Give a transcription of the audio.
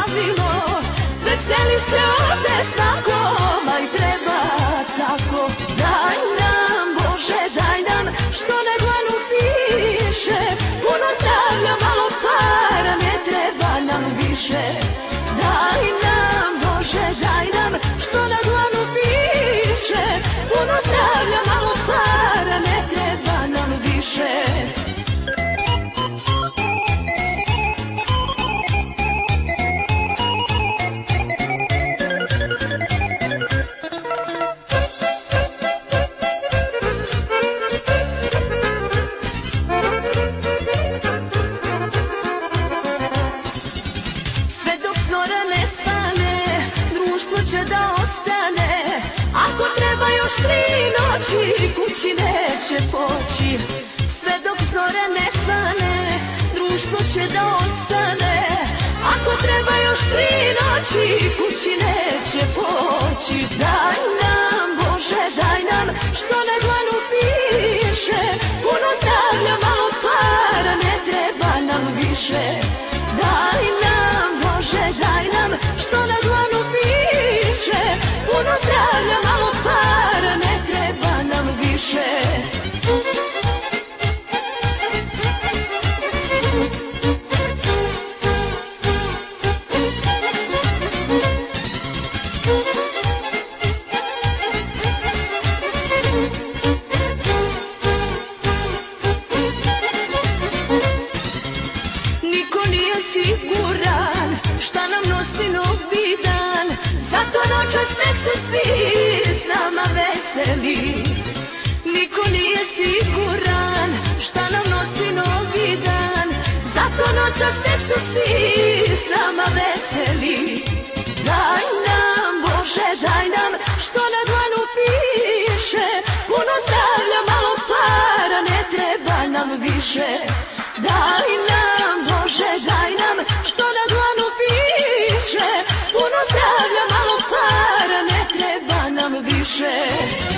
slavimo Veseli se ovdje svakom A i treba tako. Daj nam Bože daj nam Što na glanu piše. Puno zdravlja malo para Ne treba nam više. Daj nam Bože daj tri noći, kući neće poći. Sve dok zora ne svane, društvo će da ostane. Ako treba još tri noći, kući neće poći. Daj nam, Bože, daj nam, što na dlanu piše. Puno zdravlja, malo para, ne treba nam više siguran šta nam nosi novi dan. Zato noćas nek su svi s nama veseli. Niko nije siguran šta nam nosi novi dan. Zato noćas nek su svi s nama veseli. Daj nam, Bože, daj nam, što na dlanu piše. Puno zdravlja, malo para, ne treba nam više. Daj nam, nam